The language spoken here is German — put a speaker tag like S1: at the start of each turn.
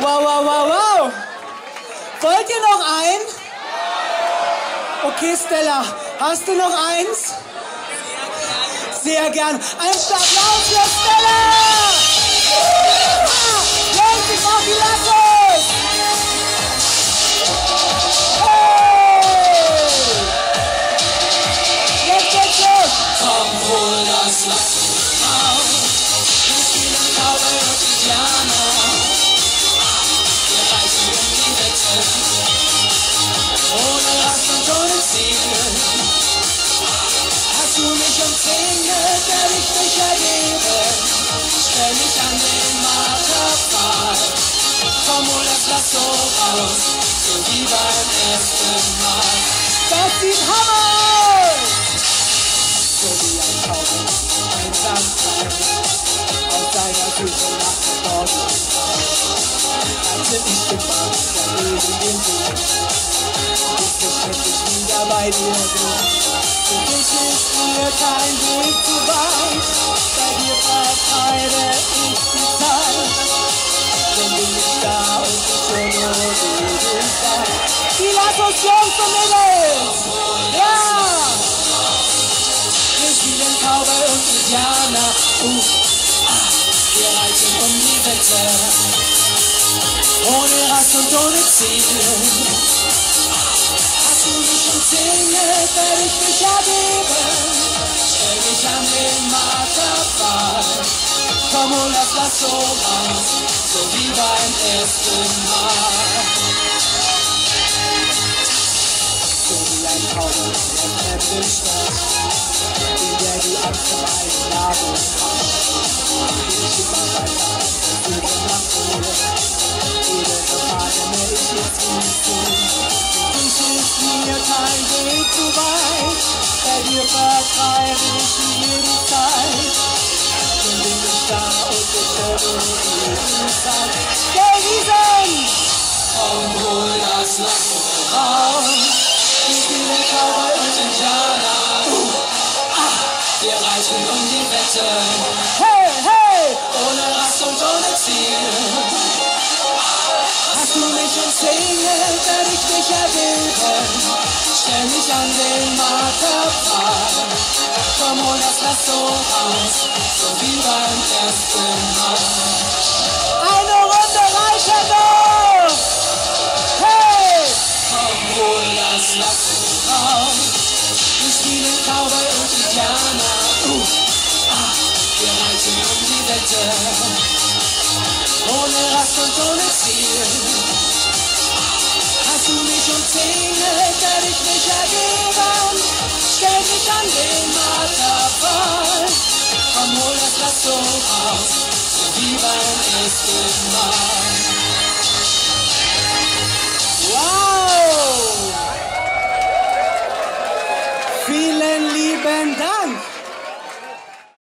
S1: Wow, wow, wow, wow. Wollt ihr noch ein? Okay, Stella, hast du noch eins? Sehr gern. Ein Applaus für Stella! Lenz, ich brauch die Lassos!
S2: Umzingelt, werde ich mich ergeben. Stell mich an den Marterpfahl. Hol das Lasso raus. So wie beim ersten Mal.
S1: Das sieht Hammer!
S2: So wie ein Tauben einsam sein, aus seiner Küche nach Norden Als ich gefahren, der Leben den Weg, bis ich endlich wieder bei dir bin. Für dich ist mir kein Weg zu weit, bei dir vertreibe ich die Zeit. Denn bin ich da und ich höre nur du Zeit.
S1: Die Lassos Jungs und Mädels! Ja!
S2: Wir spielen Cowboy und Indianer. Uh, ah, wir reiten um die Wette. Ohne Rast und ohne Ziel. Umzingelt, werde ich mich ergeben. Stell mich an den Marterpfahl. Komm, hol das Lasso raus, so wie beim ersten Mal. So wie ein Cowboy in der fremden Stadt in der die Angst vor einem Lager bin ich immer weiter Suche nach Ruhe. Weit, bei dir vertreibe ich mir die Zeit. Nun bin ich da und ich höre die Zeit.
S1: Der Riesen!
S2: Komm, hol das Lasso raus. Wir spielen Cowboy und Indianer. Uh, wir reiten um die Wette.
S1: Hey!
S2: Mich an den Marterpfahl. Komm, hol das Lasso raus, so wie beim ersten Mal.
S1: Eine Runde reicher noch! Hey!
S2: Komm, hol das Lasso raus. Wir spielen Cowboy und Indianer. Uh, ah, wir reiten um die Wette. Ohne Rast und ohne Ziel. An den Marterpfahl. Komm, hol das Lasso raus, so wie beim ersten Mal.